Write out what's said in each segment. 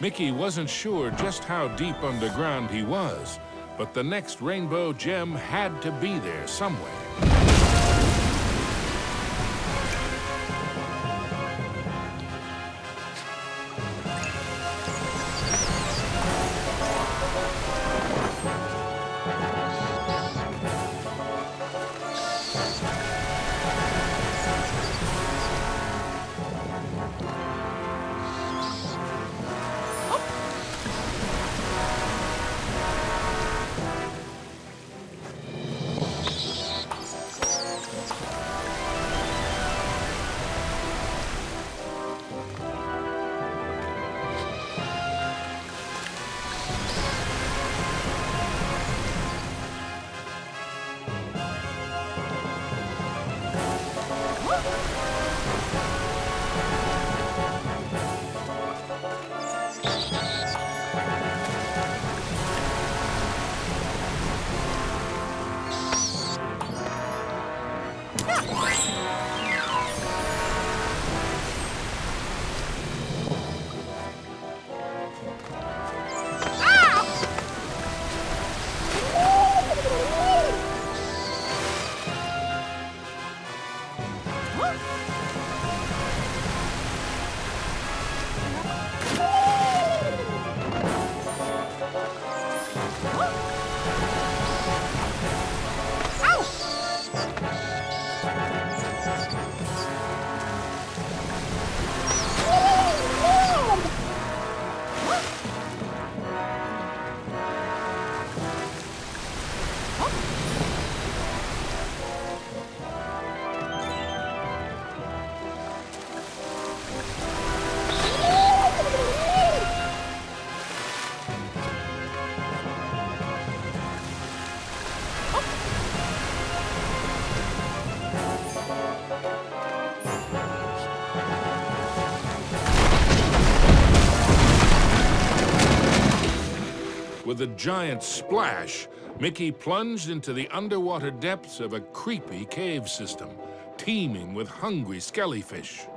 Mickey wasn't sure just how deep underground he was, but the next rainbow gem had to be there somewhere. Oh! With a giant splash, Mickey plunged into the underwater depths of a creepy cave system, teeming with hungry skellyfish.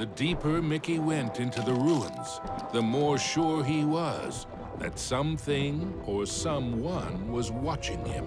The deeper Mickey went into the ruins, the more sure he was that something or someone was watching him.